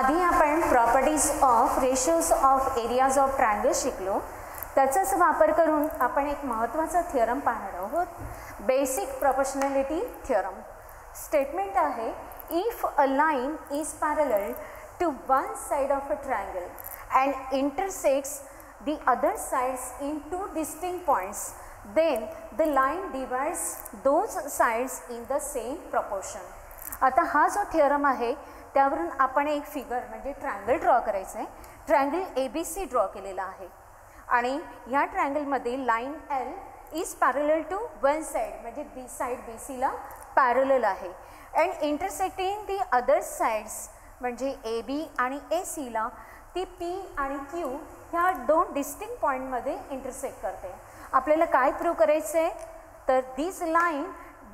आधी आपण properties of ratios of areas of triangle शिकलो. त्याचाच वापर करून आपण एक महत्त्वाचा थिअरम पाहणार आहोत. बेसिक प्रोपोर्शनॅलिटी थिअरम स्टेटमेंट आहे if a line is parallel to one side of a triangle and intersects the other sides in two distinct points then the line divides those sides in the same proportion. आता हा जो theorem आहे त्यावरून आपण एक figure म्हणजे triangle draw करायचं आहे triangle A B C draw केलेला आहे. आणि ह्या ट्रँगलमध्ये line L is parallel to one side म्हणजे बी साईड बी सीला पॅरल आहे. And intersecting the other sides म्हणजे ए बी आणि ए सीला ती पी आणि क्यू ह्या दोन डिस्टिंग पॉईंटमध्ये इंटरसेक्ट करते. आपल्याला काय प्रूव्ह करायचं आहे तर this line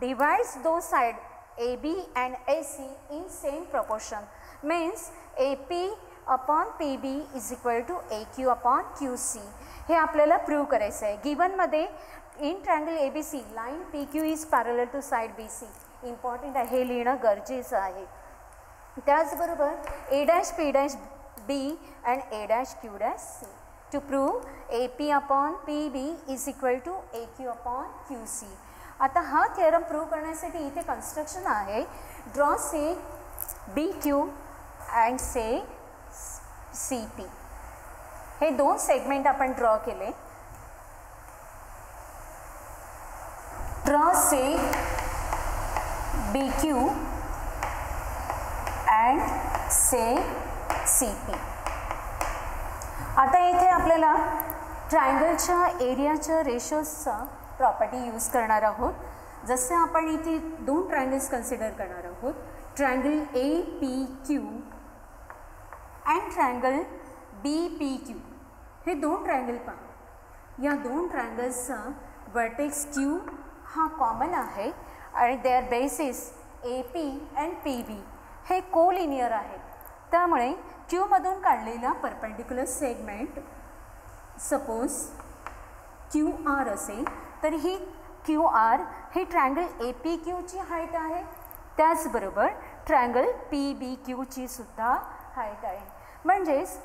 divides two side A B and A C in same proportion means A P upon P B is equal to A Q upon Q C हे आपल्याला प्रूव्ह करायचं आहे गिवनमध्ये in triangle A B C line P Q is parallel to side B C important आहे हे लिहिणं गरजेचं आहे त्याचबरोबर A dash P dash B and A dash Q dash C to prove AP upon PB is equal to AQ upon QC. आता हा theorem prove करण्यासाठी इथे कन्स्ट्रक्शन आहे. Draw say B Q and say C P हे दोन segment आपण draw केले. Draw say B Q and say C P आता इथे आपल्याला ट्रायंगलच्या एरियाच्या रेशोजचा प्रॉपर्टी यूज करणार आहोत. जसे आपण इथे दोन ट्रायंगल्स कन्सिडर करणार आहोत. Triangle A P Q and triangle B P Q हे दोन ट्रायंगल पहा. या दोन ट्रायंगल्सचा वर्टेक्स क्यू हा कॉमन आहे आणि their bases A P and P B हे कोलिनियर आहेत. त्यामुळे क्यूमधून काढलेला perpendicular segment suppose Q R असेल. तर ही क्यू आर ही ट्रँगल ए पी क्यूची हाईट आहे. त्याचबरोबर ट्रँगल पी बी क्यूची सुद्धा हाईट आहे. म्हणजेच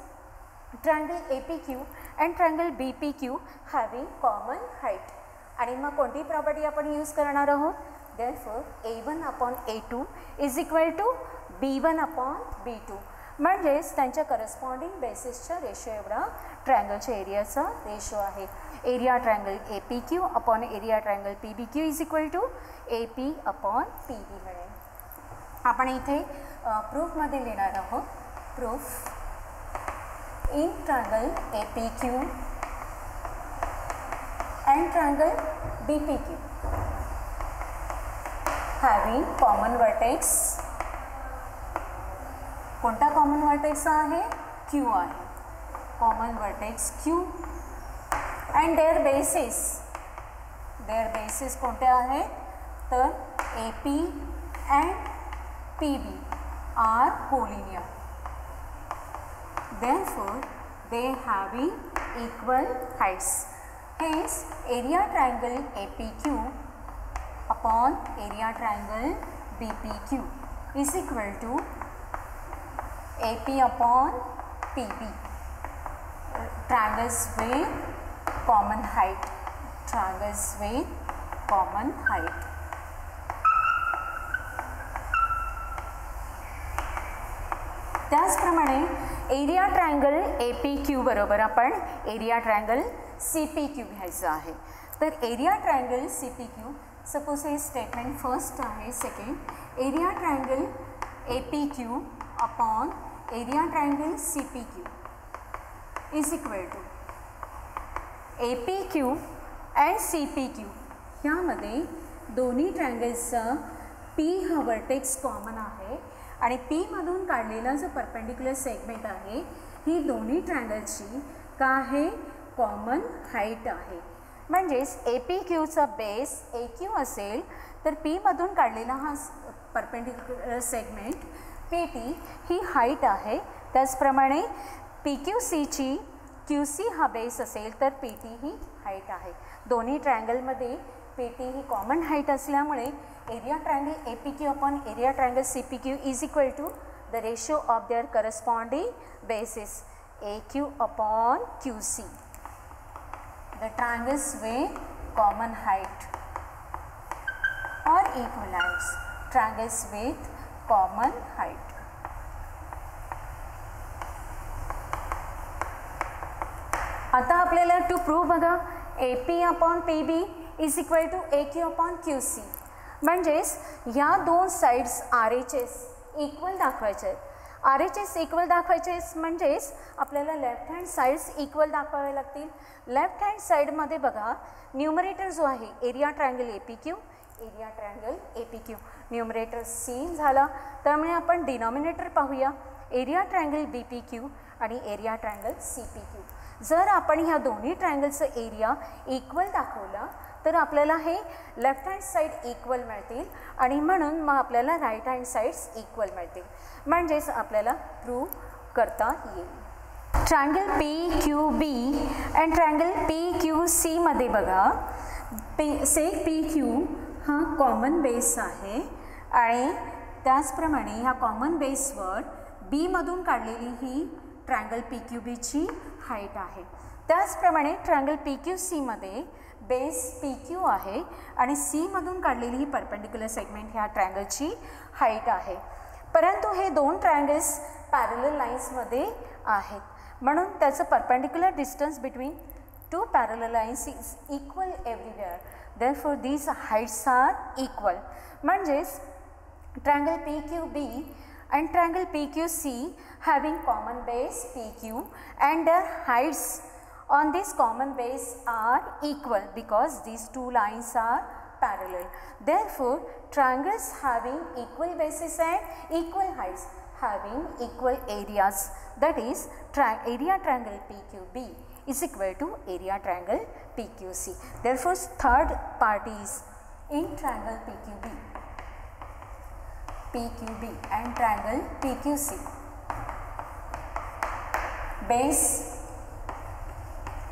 triangle A P Q and triangle B P Q having common height आणि मग कोणती प्रॉपर्टी आपण यूज करणार आहोत? Therefore A one upon A two is equal to B one upon B two म्हणजेच त्यांच्या करस्पॉन्डिंग बेसिसच्या रेशो एवढा ट्रँगलच्या एरियाचा रेशो आहे. Area triangle A P Q upon area triangle P B Q is equal to A P upon P B मिळेल आपण इथे प्रूफमध्ये लिहिणार आहोत. Proof in triangle A P Q and triangle B P Q having common vertex कोणता common vertex है Q है common vertex Q and their bases their bases को आहे? तर A P and P B are collinear then for they have equal heights hence area triangle A P Q upon area triangle B P Q is equal to AP upon PB. Triangles with common height. Triangles with common height. त्याचप्रमाणे area triangle A P Q बरोबर आपण area triangle C P Q घ्यायचं आहे तर area triangle C P Q suppose हे statement first आहे second area triangle A P Q upon area triangle C P Q to APQ A P Q and C P Q ह्यामध्ये दोन्ही ट्रायंगल्सचा P हा vertex common आहे आणि पीमधून काढलेला जो परपेंडिक्युलर सेगमेंट आहे ही दोन्ही ट्रायंगलची का आहे? कॉमन हाईट आहे. म्हणजेच ए पी क्यूचा बेस ए क्यू असेल तर पीमधून काढलेला हा परपेंडिक्युलर सेगमेंट पी टी ही हाईट आहे. त्याचप्रमाणे पी क्यू सीची क्यू सी हा बेस असेल तर पी टी ही हाईट आहे. दोन्ही ट्रायंगलमध्ये पी टी ही कॉमन हाईट असल्यामुळे area triangle A P Q upon area triangle C P Q is equal to the ratio of their corresponding bases A Q upon Q C The triangles with common height or equivalents. Triangles with common height. आता आपल्याला to prove बघा A P upon P B is equal to A Q upon Q C म्हणजेच ह्या दोन sides R H S equal दाखवायचे. आहेत R H S equal दाखवायचे म्हणजेच आपल्याला लेफ्ट हँड साईड्स इक्वल दाखवावे लागतील. लेफ्ट हँड साईडमध्ये बघा न्यूमरेटर जो आहे area triangle A P Q area triangle A P Q numerator C झाला. त्यामुळे आपण डिनॉमिनेटर पाहूया. Area triangle B P Q आणि area triangle C P Q जर आपण ह्या दोन्ही ट्रायंगलचं एरिया इक्वल दाखवला तर आपल्याला हे लेफ्ट हँड साईड इक्वल मिळतील आणि म्हणून मग आपल्याला राईट हँड साईड्स इक्वल मिळतील. म्हणजेच आपल्याला प्रूव्ह करता येईल. Triangle P Q B and triangle P Q सीमध्ये बघा. पी से पी क्यू हा कॉमन बेस आहे. आणि त्याचप्रमाणे ह्या कॉमन बेसवर बीमधून काढलेली ही ट्रँगल पी क्यू बीची हाईट आहे. त्याचप्रमाणे ट्रँगल पी क्यू सीमध्ये बेस पी क्यू आहे आणि सीमधून काढलेली ही परपेंडिक्युलर सेगमेंट ह्या ट्रँगलची हाईट आहे. परंतु हे दोन ट्रँगल्स पॅरल लाईन्समध्ये आहेत. म्हणून त्याचं perpendicular distance between two parallel lines is equal everywhere. Therefore, these heights are equal. Manjes, triangle PQB and triangle PQC having common base PQ and their heights on this common base are equal because these two lines are parallel. Therefore, triangles having equal bases and equal heights having equal areas that is tri area triangle PQB is equal to area triangle PQC. Therefore, third part is in triangle PQB. PQB and triangle PQC. Base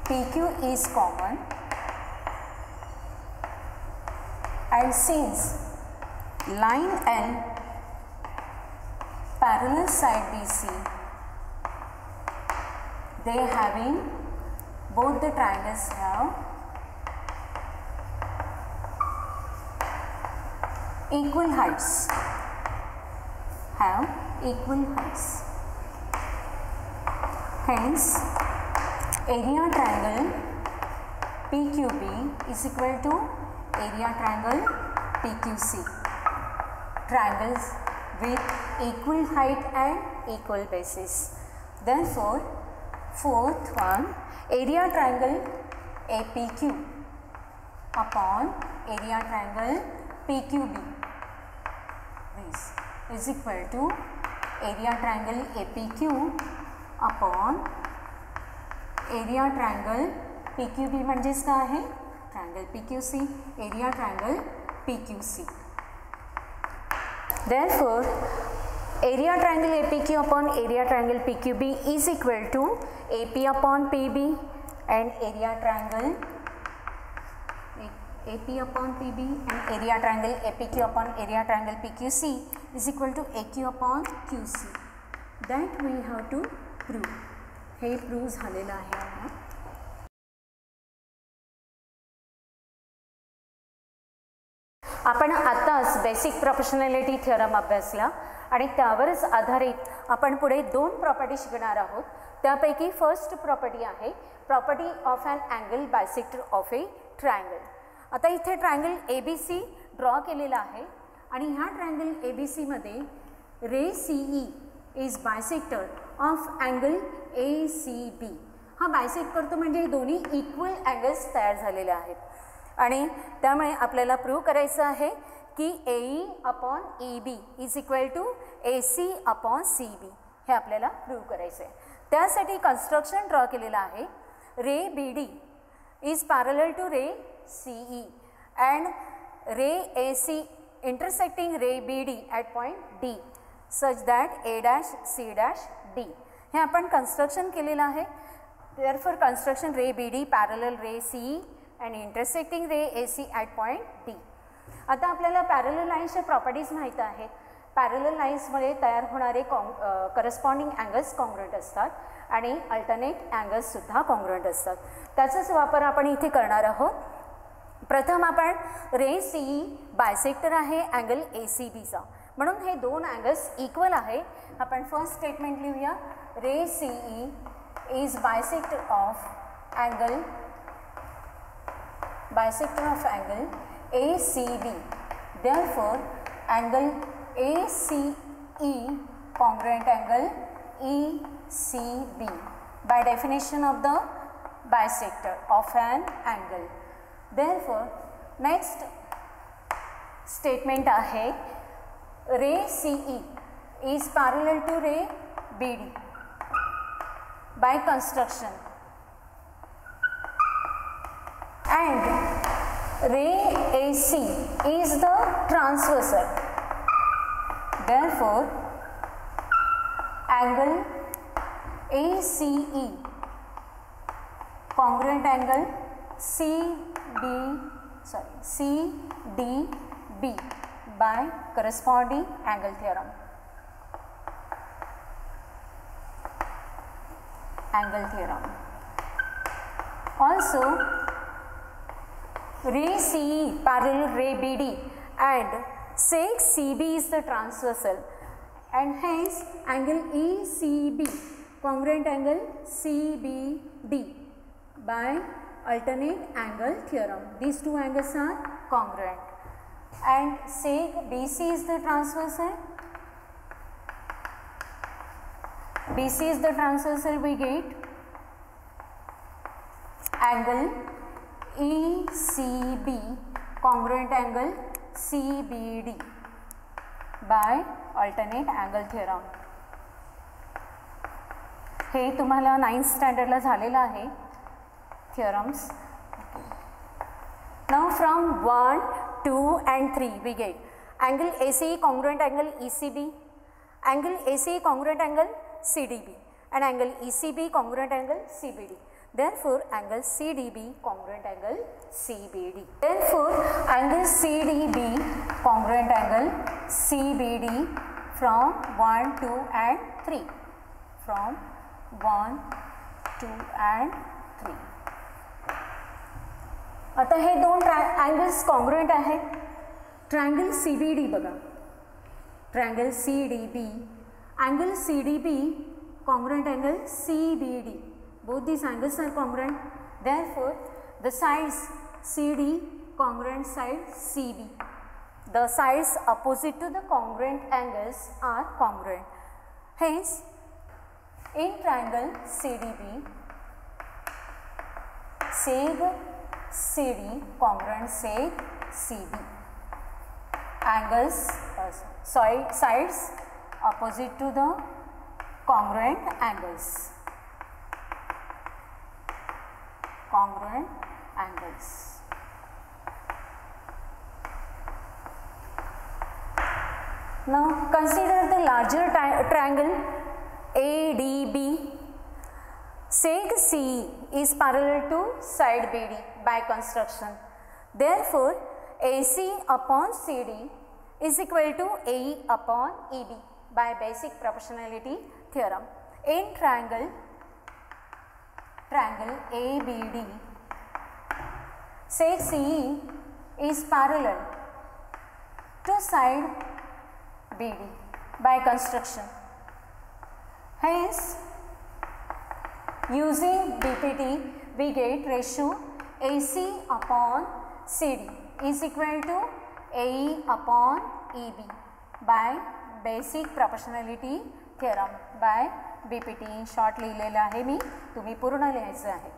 PQ is common and since line L parallel side BC they having both the triangles have equal heights have equal heights. Hence, area triangle PQB is equal to area triangle PQC. Triangles with equal height and equal bases. Therefore, fourth one, area triangle APQ upon area triangle PQB. This is equal to area triangle APQ upon area triangle PQB म्हणजेच काय आहे triangle PQC area triangle PQC therefore area triangle A P Q upon area triangle P Q B is equal to A P upon P B and area triangle A P upon P B and area triangle A P Q upon area triangle P Q C is equal to A Q upon Q C that we have to prove हे prove झालेलं आहे आम्हाला आपण आत्ताच basic प्रोफेशनॅलिटी theorem अभ्यासला आणि त्यावरच आधारित आपण पुढे दोन प्रॉपर्टी शिकणार आहोत. त्यापैकी फर्स्ट प्रॉपर्टी आहे property of and angle bisector of a triangle आता इथे triangle A B C draw केलेला आहे आणि ह्या ट्रायंगल ए बी सीमध्ये ray C E is bisector of angle A C B हा बायसेक्ट करतो म्हणजे दोन्ही इक्वल अँगल्स तयार झालेले आहेत. आणि त्यामुळे आपल्याला प्रूव्ह करायचं आहे की A E upon E B is equal to A C upon C B हे आपल्याला प्रूव्ह करायचं आहे त्यासाठी कन्स्ट्रक्शन ड्रॉ केलेलं आहे. Ray B D is parallel to ray C E and ray A C intersecting ray B D at point D such that A dash C dash D हे आपण construction केलेलं आहे. For construction ray B D parallel ray C E and intersecting ray AC at point D. आता आपल्याला पॅरल लाईन्सच्या properties माहीत आहेत. पॅरल लाईन्समध्ये तयार होणारे कॉंग करस्पॉन्डिंग अँगल्स कॉन्ग्रंट असतात आणि अल्टरनेट अँगल्ससुद्धा कॉन्ग्रंट असतात. त्याचाच वापर आपण इथे करणार आहोत. प्रथम आपण रे सी ई बायसेक्टर आहे अँगल ए सी बीचा म्हणून हे दोन अँगल्स इक्वल आहे. आपण फर्स्ट स्टेटमेंट लिहूया. Ray C E is bisector of angle bisector of angle ACB. Therefore, angle ACE congruent angle ECB by definition of the bisector of an angle. Therefore, next statement आहे ray CE is parallel to ray BD by construction and ray AC is the transversal. Therefore, angle ACE congruent angle CD sorry CDB by corresponding angle theorem. Angle theorem. Also, ray CE parallel ray BD and sec CB is the transversal and hence angle ECB congruent angle CBD by alternate angle theorem. These two angles are congruent. And sec BC is the transversal BC is the transversal we get. Angle ECB congruent angle CBD by alternate angle theorem. हे तुम्हाला ninth स्टँडर्डला झालेलं आहे theorems now from one two and three we get angle A C congruent angle E C B angle A C congruent angle C D B and angle E C B congruent angle C B D therefore angle CDB congruent angle CBD therefore angle CDB congruent angle CBD from 1 2 and 3 from 1 2 and 3 आता हे दोन angles congruent आहेत triangle C B D बघा triangle C D B angle C D B congruent angle CBD both these angles are congruent. Therefore the sides CD congruent side CB the sides opposite to the congruent angles are congruent. Hence in triangle CDB seg CD congruent seg CB angles uh, side, sides opposite to the congruent angles congruent angles now consider the larger tri triangle ADB seg C is parallel to side BD by construction. Therefore AC upon CD is equal to AE upon EB by basic proportionality theorem. In triangle, triangle ABD. Say CE is parallel to side BD by construction. Hence, using BPT, we get ratio AC upon CD is equal to AE upon EB by basic proportionality theorem by B P T short लिहिलेलं आहे मी. तुम्ही पूर्ण लिहायचं आहे.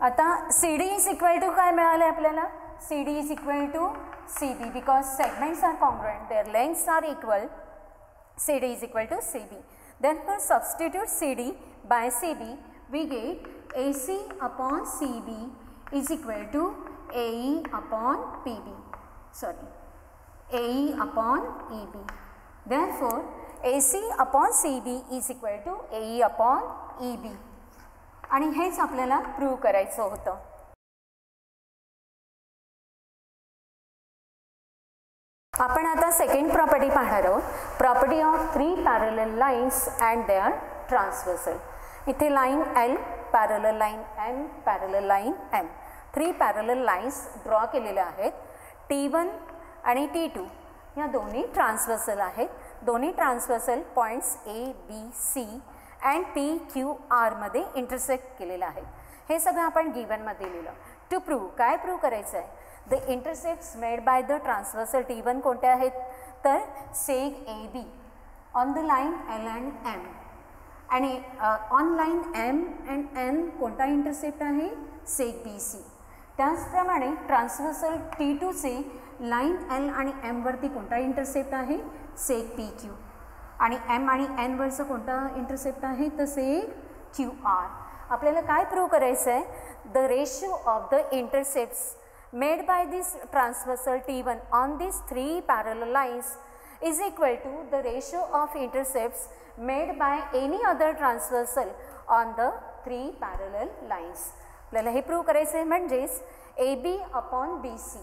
आता C D is equal to काय मिळालं आहे आपल्याला C D is equal to C B because segments are congruent their lengths are equal C D is equal to C B then for substitute C D by C B we get A C upon C B is equal to A E upon P B sorry A upon C B Therefore, AC upon CB is equal to AE upon EB. आणि हेच आपल्याला prove करायचं होतं. आपण आता second property पाहणार आहोत. Property of three parallel lines and they are transversal इथे line L parallel line M parallel line M three parallel lines draw केलेल्या आहेत. टी वन आणि टी टू या दोन्ही ट्रान्सवर्सल आहेत. दोन्ही transversal points A B C and P Q आरमध्ये intersect केलेलं आहे. हे सगळं आपण गिवनमध्ये लिहिलं. टू प्रूव्ह काय प्रूव्ह करायचं आहे the intercepts made by the transversal T one कोणते आहेत? तर seg A B on the line L and M आणि on line M and N कोणता इंटरसेप्ट आहे? सेग बी सी त्याचप्रमाणे ट्रान्सवर्सल टी टूचे लाईन एल आणि एमवरती कोणता इंटरसेप्ट आहे? सेक पी क्यू आणि एम आणि एनवरचं कोणता इंटरसेप्ट आहे? तर सेक क्यू आर आपल्याला काय प्रूव्ह करायचं आहे the ratio of the intercepts made by this transversal T one on this three parallel lines is equal to the ratio of intercepts made by any other transversal on the three parallel lines आपल्याला हे prove करायचं आहे. म्हणजेच A B upon B C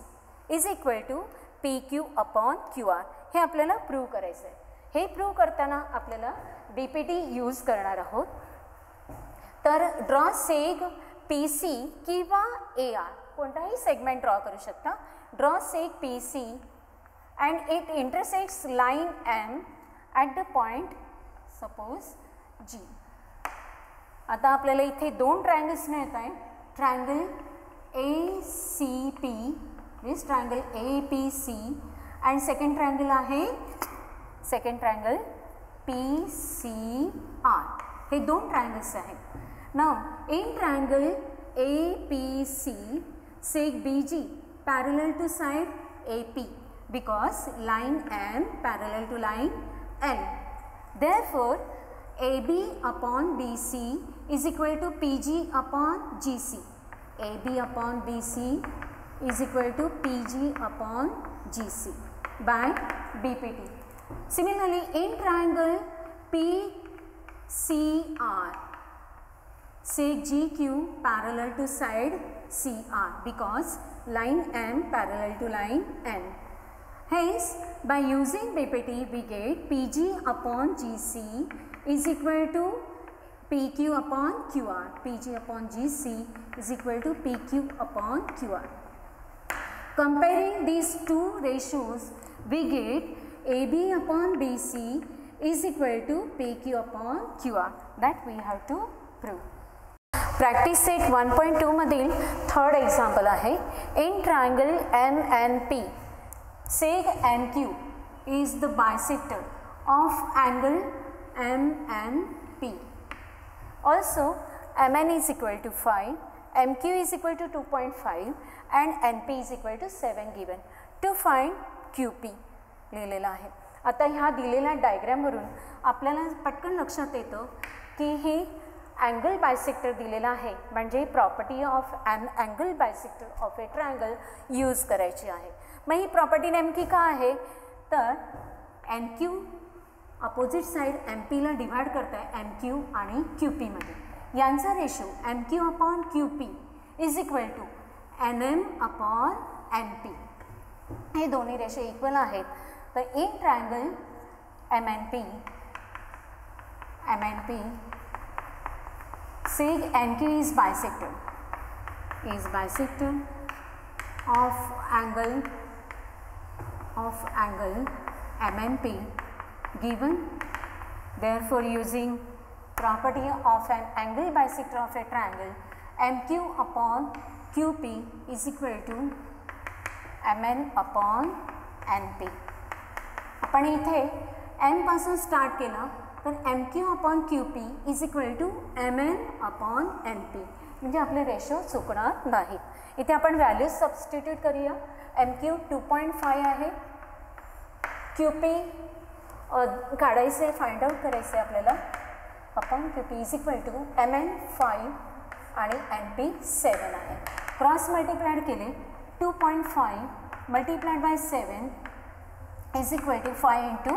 is equal to P Q upon Q R हे आपल्याला prove करायचं आहे. हे प्रूव्ह करताना आपल्याला बी पी टी यूज करणार आहोत. तर ड्रॉ सेग पी सी किंवा ए आर कोणताही सेगमेंट ड्रॉ करू शकता. Draw seg P C and it intersects line M at the point suppose G आता आपल्याला इथे दोन ट्रायंगल्स मिळत आहेत triangle ACP means triangle APC and second triangle आहे second triangle PCR हे दोन triangles आहेत. Now in triangle APC seg BG parallel to side AP because line M parallel to line L. Therefore, AB upon BC is equal to PG upon GC. AB upon BC is equal to PG upon GC by BPT. Similarly, in triangle PCR, say GQ parallel to side CR because line M parallel to line N. Hence, by using BPT we get PG upon GC is equal to P Q upon Q R P G upon G C is equal to P Q upon Q R comparing these two ratios we get A B upon B C is equal to P Q upon Q R that we have to prove practice set one two टूमधील third example है in triangle M N P seg N Q is the bisector of angle M N P also M N is equal to Mq M Q is equal to two point five and N P is equal to seven given to find Q P लिहिलेलं आहे. आता ह्या दिलेल्या डायग्रॅमवरून आपल्याला पटकन लक्षात येतं की ही अँगल बायसेक्टर दिलेला आहे. म्हणजे property of an angle bisector of a triangle use करायची आहे. मग ही प्रॉपर्टी नेमकी का आहे? तर N Q opposite side M पीला डिवाइड करत आहे एम क्यू आणि क्यू पीमध्ये यांचा ratio M Q upon Q P is equal to N M upon M P हे दोन्ही रेशो इक्वल आहेत. तर in triangle M N P M N P seg N Q is bisector is bisector of angle of angle M N P given. Therefore, using property of an angle, bisector of a triangle MQ upon QP is equal to MN upon NP आपण इथे M पासून start केलं, तर M Q upon Q P is equal to M N upon N P म्हणजे आपले ratio चुकणार नाहीत इथे आपण व्हॅल्यूज सबस्टिट्यूट करूया. M Q two point five आहे. क्यू पी काढायचं आहे फाइंड आउट करायचं आहे आपल्याला. Upon Q P is equal to M N five आणि एन पी सेवन आहे. क्रॉस मल्टिप्लायड केले two point five multiplied by seven is equal to five into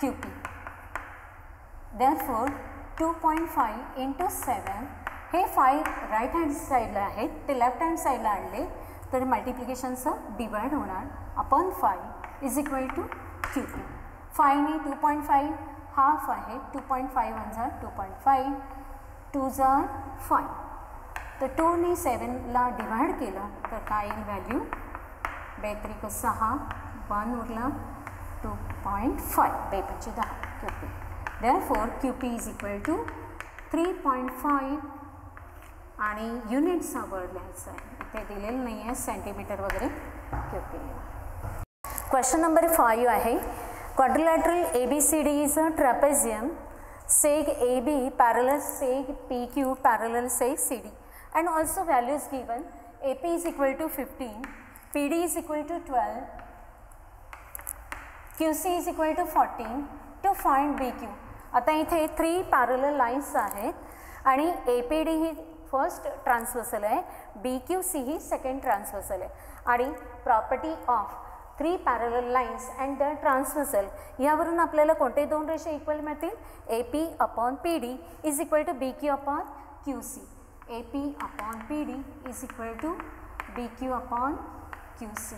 Q P therefore two point five into seven हे five right hand साईडला आहेत ते left hand साईडला आणले तर मल्टिप्लिकेशनचं डिवाइड होणार. Upon five is equal to Q P फायने two point five half आहे टू पॉईंट फाईव्ह वन झार टू पॉईंट फाईव्ह टू झार फाईव्ह तर टूने सेवनला डिवाइड केलं तर काय येईल व्हॅल्यू बेत्रिक सहा वन उरला टू पॉईंट फाईव्ह बेपचे दहा Q P there Q P is equal to three point five आणि युनिट्सचा वर्ड लिहायचा आहे. इथे दिलेलं नाही आहे सेंटीमीटर वगैरे Q P question number five आहे. Quadrilateral ABCD is a trapezium seg AB parallel seg PQ parallel seg CD and also values given AP is equal to 15 PD is equal to 12 QC is equal to 14 to find BQ आता इथे three parallel lines आहेत आणि A P D ही first transversal आहे B Q C ही second transversal आहे आणि property of three parallel lines and the transversal यावरून आपल्याला कोणते दोन रेषे इक्वल मिळतील? A P upon P D is equal to B Q upon Q C A P upon P D is equal to B Q upon Q C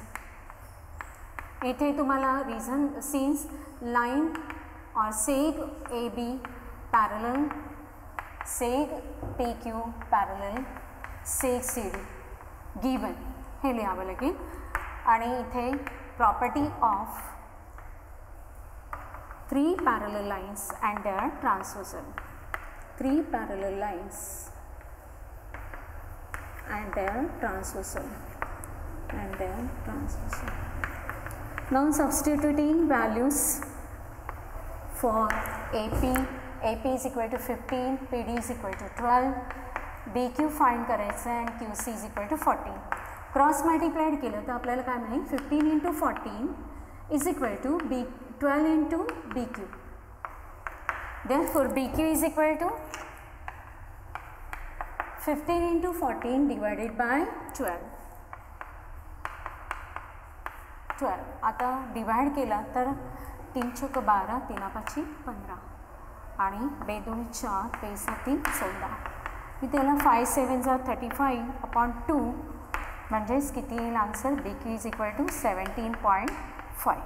इथे तुम्हाला reason since line और seg A B parallel seg P Q parallel seg C D given हे लिहावं लागेल. आणि इथे property of three parallel lines and their transversal. Three parallel lines and their transversal and their transversal. Now substituting values for AP, AP is equal to 15, PD is equal to 12, BQ find correction and QC is equal to 14. Cross multiplied केलं तर आपल्याला काय मिळेल? Fifteen into fourteen is equal to B twelve into B Q then four B Q is equal to fifteen into fourteen divided by twelve twelve आता divide केला तर तीन चौक बारा तीनापाची पंधरा. आणि बेदोन चार बेसा तीन चौदा. मी त्याला फाय सेवन जा थर्टी फाईव्ह अपॉन टू म्हणजेच किती येईल answer B Q is equal to seventeen point five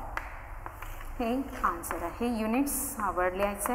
हे आन्सर आहे. हे युनिट्स आवडले आहे